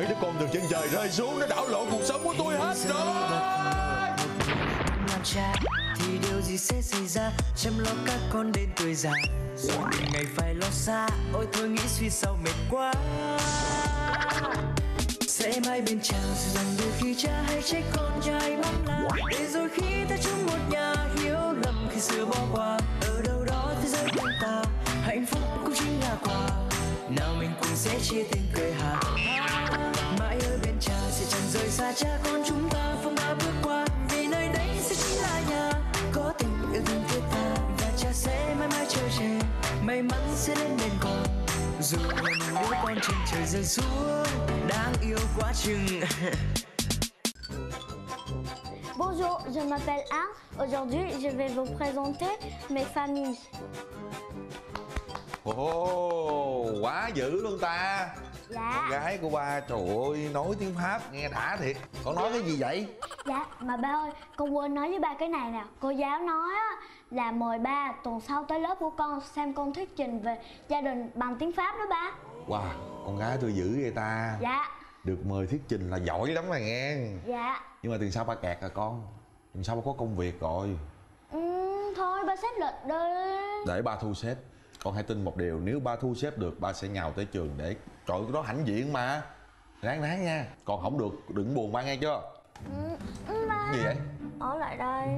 mấy đứa con từ trên trời rơi xuống nó đảo lộn cuộc sống của tôi hết rồi. cha thì điều gì sẽ xảy ra chăm lo các con đến tuổi già. Rồi ngày phải lo xa ôi thôi nghĩ suy sâu mệt quá. Sẽ mãi bên cha dù rằng đôi khi cha hay trách con trai mong là để rồi khi ta chung một nhà hiểu lầm khi xưa bỏ qua. Ở đâu đó thế giới bên ta hạnh phúc cũng chính là quà. Nào mình cùng sẽ chia tiếng cười hà chẳng rời xa cha con chúng ta phong ba bước qua. Vì nơi đây sẽ chính là nhà. Có tình yêu thương thiết tha và cha sẽ mãi mãi chờ che may mắn sẽ đến bên con dù là một đứa con trên trời rơi xuống. Đáng yêu quá chừng. Bonjour, je m'appelle Anne. Aujourd'hui, je vais vous présenter mes familles. ồ quá dữ luôn ta Dạ. con gái của ba trời ơi nói tiếng pháp nghe đã thiệt con nói cái gì vậy Dạ, mà ba ơi, con quên nói với ba cái này nè. Cô giáo nói á, là mời ba tuần sau tới lớp của con xem con thuyết trình về gia đình bằng tiếng Pháp đó ba. wow con gái tôi dữ vậy ta Dạ, được mời thuyết trình là giỏi lắm mà nghe dạ. nhưng mà tuần sau ba kẹt à con tuần sau ba có công việc rồi Ừm, thôi ba xếp lịch đi. để ba thu xếp con hãy tin một điều nếu ba thu xếp được ba sẽ nhào tới trường để trời ơi, đó hãnh diện mà ráng ráng nha còn không được đừng buồn ba nghe chưa Ừm, ba. gì vậy Ở lại đây.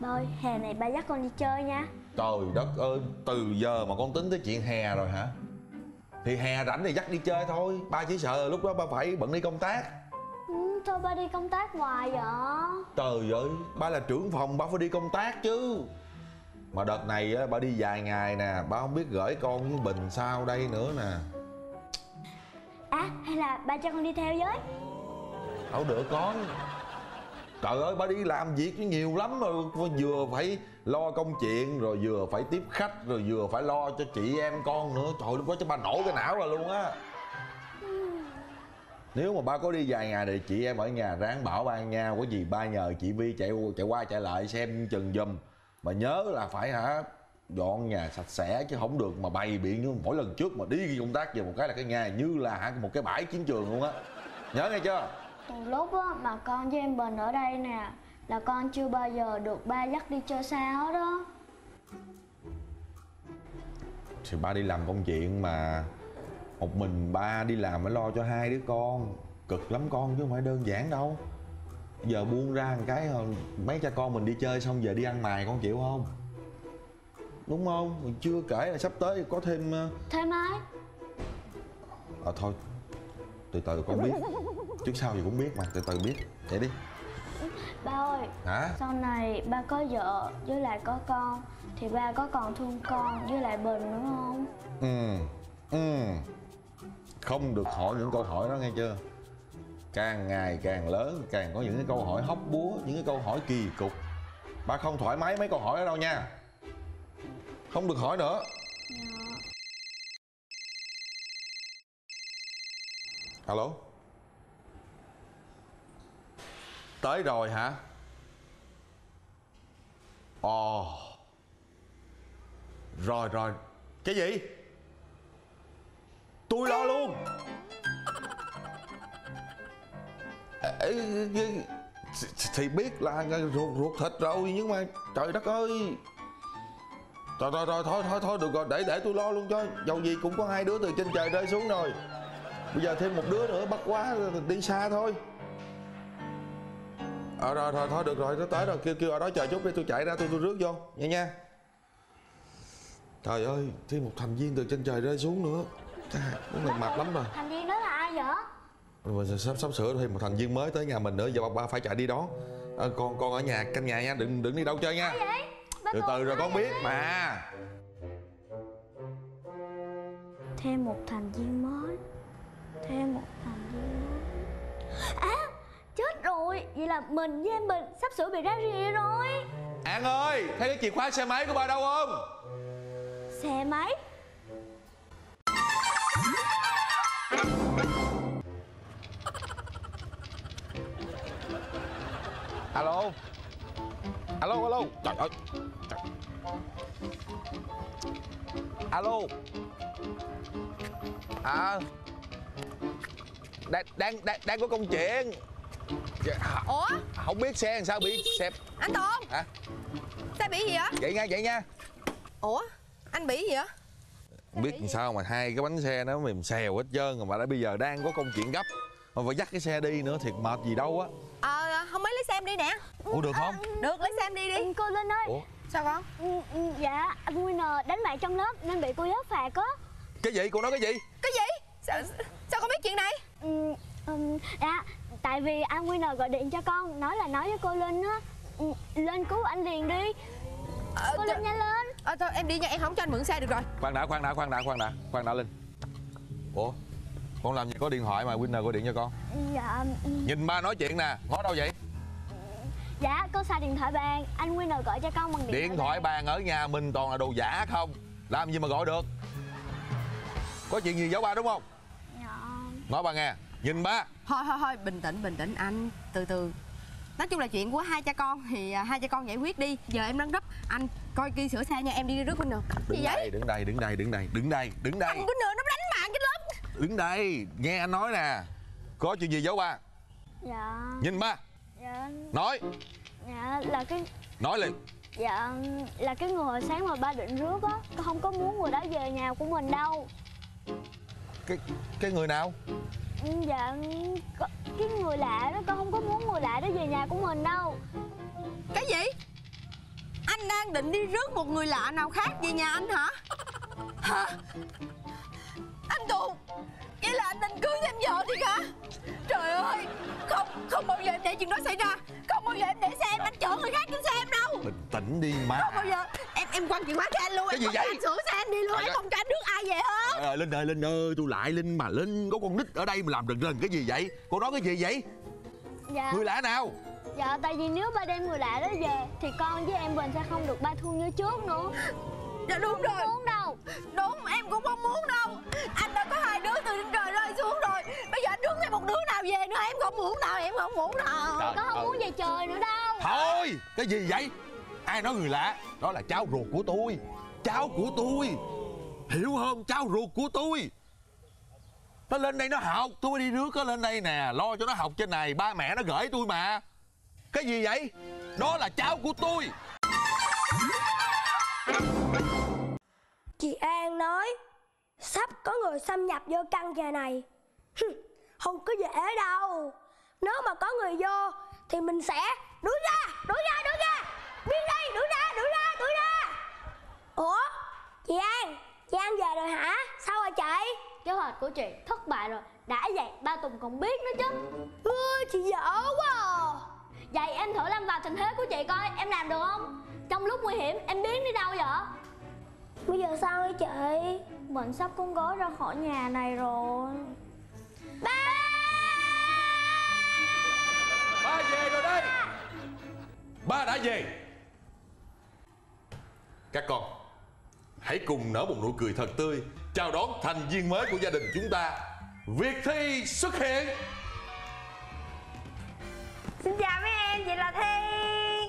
Ba ơi, hè này ba dắt con đi chơi nha. trời đất ơi từ giờ mà con tính tới chuyện hè rồi hả thì hè rảnh thì dắt đi chơi thôi ba chỉ sợ lúc đó ba phải bận đi công tác Ừm, thôi ba đi công tác ngoài vậy. trời ơi ba là trưởng phòng ba phải đi công tác chứ mà đợt này á ba đi vài ngày nè ba không biết gửi con với bình sao đây nữa nè. À, hay là ba cho con đi theo với. Đâu được con. Trời ơi ba đi làm việc nhiều lắm rồi Vừa phải lo công chuyện Rồi vừa phải tiếp khách Rồi vừa phải lo cho chị em con nữa. Trời lúc đó cho ba nổ cái não ra luôn á. Nếu mà ba có đi vài ngày Thì chị em ở nhà ráng bảo ba nha. Có gì ba nhờ chị Vi chạy chạy qua chạy lại Xem chừng giùm Mà nhớ là phải hả Dọn nhà sạch sẽ chứ không được mà bày biện như mỗi lần trước mà đi công tác về một cái là cái nhà như là hả một cái bãi chiến trường luôn á. Nhớ nghe chưa? Từ lúc á, mà con với em Bình ở đây nè Là con chưa bao giờ được ba dắt đi chơi xa hết đó thì ba đi làm công chuyện mà một mình ba đi làm phải lo cho hai đứa con. Cực lắm con chứ không phải đơn giản đâu giờ buông ra một cái mấy cha con mình đi chơi xong giờ đi ăn mài con chịu không? Đúng không? Rồi chưa kể là sắp tới có thêm Thế mai ờ thôi. Từ từ con biết. Trước sau gì cũng biết mà. Từ từ biết. Vậy đi. Ba ơi hả? Sau này ba có vợ với lại có con Thì ba có còn thương con với lại Bình nữa không? ừ. Ừ. Không được hỏi những câu hỏi đó nghe chưa càng ngày càng lớn, càng có những cái câu hỏi hóc búa, những cái câu hỏi kỳ cục. Ba không thoải mái mấy câu hỏi đó đâu nha. Không được hỏi nữa. Dạ. Alo? Tới rồi hả? Ồ. Rồi rồi. Cái gì? Tôi lo luôn. Thì biết là ruột ruột thịt rồi nhưng mà trời đất ơi. Rồi rồi rồi thôi thôi thôi được rồi để để tôi lo luôn cho. Dầu gì cũng có hai đứa từ trên trời rơi xuống rồi. Bây giờ thêm một đứa nữa bắt quá đi xa thôi. Ờ rồi rồi thôi được rồi nó tới rồi. Kêu kêu ở đó chờ chút đi tôi chạy ra tôi tôi rước vô. Nha nha. Trời ơi thêm một thành viên từ trên trời rơi xuống nữa. Chà, cái này mệt lắm rồi. Thành viên đó là ai vậy? Rồi sắp sắp sửa thêm một thành viên mới tới nhà mình nữa? Giờ ba, ba phải chạy đi đón à, con con ở nhà canh nhà nha. Đừng đừng đi đâu chơi nha. Từ từ rồi con biết mà. Thêm một thành viên mới. Thêm một thành viên mới. À chết rồi. Vậy là mình với em Bình sắp sửa bị ra rìa rồi. An ơi thấy cái chìa khóa xe máy của ba đâu không? Xe máy alo. Alo alo. Trời ơi. Trời. alo. À. Đang đang đang, đang có công chuyện. Dạ, ủa? Không biết xe làm sao bị xẹp anh toàn hả? Xe bị gì vậy? Vậy nha vậy nha. Ủa? Anh bị gì vậy? Không biết làm sao mà hai cái bánh xe nó mềm xèo hết trơn rồi mà đã bây giờ đang có công chuyện gấp. Mà phải dắt cái xe đi nữa thiệt mệt gì đâu á đi nè. Ủa được không? được lấy xem đi đi. Ừ, cô Linh ơi ủa? Sao con? Ừ, ừ, Dạ anh Winner đánh bạn trong lớp nên bị cô giáo phạt á. Cái gì? Cô nói cái gì? Cái gì? Sao sao con biết chuyện này? Ừ, ừ, Dạ tại vì anh Winner gọi điện cho con Nói là nói với cô Linh á. Lên cứu anh liền đi. Ờ, Cô Linh nhanh lên. Ờ, thôi em đi nha em không cho anh mượn xe được rồi. Khoan đã khoan đã khoan đã khoan đã khoan đã linh. Ủa? Con làm gì có điện thoại mà winner gọi điện cho con? Dạ nhìn ba nói chuyện nè ngó đâu vậy Dạ con xài điện thoại bàn. Anh Winner gọi cho con bằng điện, điện thoại bàn ở nhà mình toàn là đồ giả không? Làm gì mà gọi được? Có chuyện gì giấu ba đúng không? Dạ. Nói ba nghe. Nhìn ba. Thôi thôi thôi bình tĩnh bình tĩnh anh. Từ từ. Nói chung là chuyện của hai cha con thì à, hai cha con giải quyết đi. Giờ em đang gấp. Anh coi kia sửa xe nha em đi rước Winner đứng gì đây vậy đứng đây đứng đây đứng đây đứng đây đứng đây. Anh Winner nó đánh bạn cái lớp. Đứng đây nghe anh nói nè. Có chuyện gì giấu ba? Dạ. Nhìn ba Dạ. Nói. Dạ là cái nói liền. Dạ là cái người hồi sáng mà ba định rước á Con không có muốn người đó về nhà của mình đâu. Cái cái người nào? Ừ, Dạ có- cái người lạ đó con không có muốn người lạ đó về nhà của mình đâu. Cái gì? Anh đang định đi rước một người lạ nào khác về nhà anh hả? Hả? Anh tùng vậy là anh định cưới thêm vợ thiệt hả trời ơi! Không không bao giờ em để chuyện đó xảy ra. Không bao giờ em để xe em anh chở người khác trên xe em đâu. Bình tĩnh đi mà không bao giờ. Em em quăng chìa khóa cho anh luôn. Cái em gì vậy? anh sửa xe anh đi luôn. Trời em ơi. không cho anh rước ai về hết. Trời ơi, Linh ơi, Linh ơi, tôi lại Linh mà Linh Có con nít ở đây mà làm rần rần cái gì vậy? Cô nói cái gì vậy? Dạ. Người lạ nào? Dạ tại vì nếu ba đem người lạ đó về Thì con với em Bình sẽ không được ba thương như trước nữa dạ đúng rồi. Không muốn đâu. Đúng em cũng không muốn đâu. Anh đã có hai đứa từ trên trời rơi xuống rồi. Bây giờ anh rước thêm một đứa nào về nữa em không muốn đâu em không muốn đâu. Trời Con không ơi. muốn về trời nữa đâu. Thôi Cái gì vậy? Ai nói người lạ? Đó là cháu ruột của tôi. Cháu của tôi. Hiểu không? Cháu ruột của tôi. Nó lên đây nó học Tôi mới đi rước nó lên đây nè. Lo cho nó học trên này. Ba mẹ nó gửi tôi mà. Cái gì vậy? Đó là cháu của tôi Chị An nói Sắp có người xâm nhập vô căn nhà này. Không có dễ đâu. Nếu mà có người vô Thì mình sẽ đuổi ra Đuổi ra đuổi ra. Biến đi đuổi ra đuổi ra đuổi ra. Ủa Chị An Chị An về rồi hả? Sao rồi chị? Kế hoạch của chị thất bại rồi. Đã vậy ba Tùng còn biết nữa chứ. Ưa, Chị dở quá. À. Vậy em thử lâm vào tình thế của chị coi Em làm được không? Trong lúc nguy hiểm em biến đi đâu vậy Bây giờ sao ấy chị? Mình sắp con gói ra khỏi nhà này rồi. Ba! Ba về rồi đây. Ba! Đã về. Các con Hãy cùng nở một nụ cười thật tươi Chào đón thành viên mới của gia đình chúng ta. Việt Thi xuất hiện. Xin chào mấy em chị là Thi.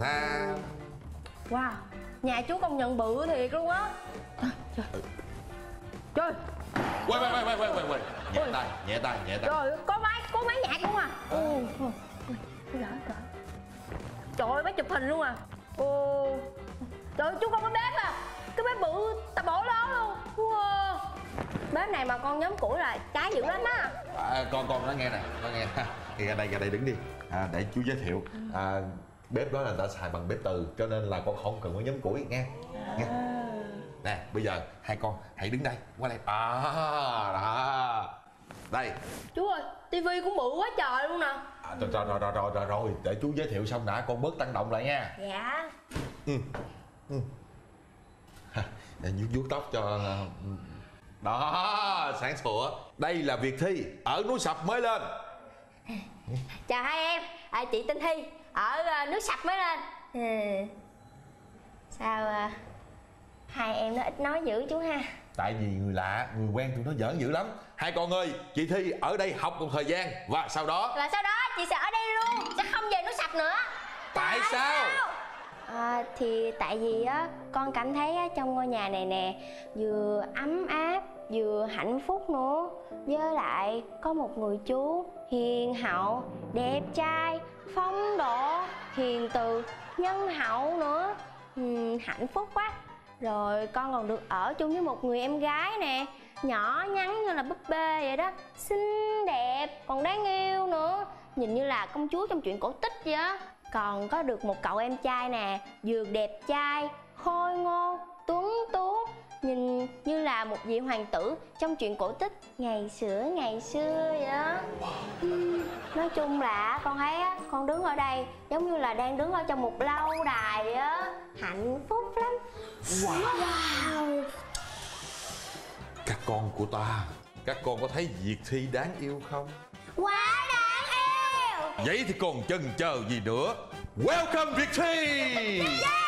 Tha. Wow nhà chú công nhận bự thiệt luôn á. Trời. Quay quay quay quay quay quay quay. Nhẹ tay nhẹ tay nhẹ tay. Trời có máy có máy nhạc luôn à. Ừ. trời trời trời ơi máy chụp hình luôn à. Ồ. Trời ơi, chú không có bếp à. Cái bếp bự tà bổ đó luôn. Wow. bếp này mà con nhóm củi là cháy dữ lắm á. À, Con con nó nghe nè Nó nghe. Thì ra đây ra đây đứng đi. À, Để chú giới thiệu. À, Bếp đó là người ta xài bằng bếp từ Cho nên là con không cần có nhóm củi nghe Nghe. Nè bây giờ hai con hãy đứng đây Qua đây. À đó. Đây. Chú ơi tivi cũng bự quá trời luôn nè. À, rồi, rồi, rồi, rồi, rồi, rồi, để chú giới thiệu xong đã, con bớt tăng động lại nha. Dạ. Để vuốt vuốt tóc cho... ờ, Đó, sáng sủa. Đây là Việt Thi, ở núi Sập mới lên. Chào hai em à, Chị tên Thi Ở à, nước sạch mới lên. Ừ. Sao à, Hai em nó ít nói dữ chú ha? Tại vì người lạ, người quen tụi nó giỡn dữ lắm. Hai con ơi, chị Thi ở đây học một thời gian Và sau đó? Và sau đó chị sẽ ở đây luôn Sẽ không về nước sạch nữa. Tại sao? à, Thì tại vì á Con cảm thấy á, trong ngôi nhà này nè Vừa ấm áp vừa hạnh phúc nữa. Với lại có một người chú hiền hậu đẹp trai phong độ hiền từ nhân hậu nữa. Uhm, hạnh phúc quá. Rồi con còn được ở chung với một người em gái nè nhỏ nhắn như là búp bê vậy đó xinh đẹp còn đáng yêu nữa. Nhìn như là công chúa trong truyện cổ tích vậy á. Còn có được một cậu em trai nè vừa đẹp trai khôi ngô tuấn tú nhìn như là một vị hoàng tử trong truyện cổ tích ngày xưa ngày xưa vậy đó. Nói chung là con thấy á con đứng ở đây giống như là đang đứng ở trong một lâu đài á hạnh phúc lắm. Wow. Các con của ta Các con có thấy Diệt Thi đáng yêu không? quá đáng yêu. Vậy thì còn chần chờ gì nữa? Welcome Việt Thi! Có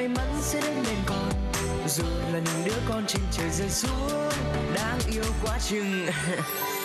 may mắn sẽ đến bên con. Dù là những đứa con trên trời rơi xuống, đáng yêu quá chừng.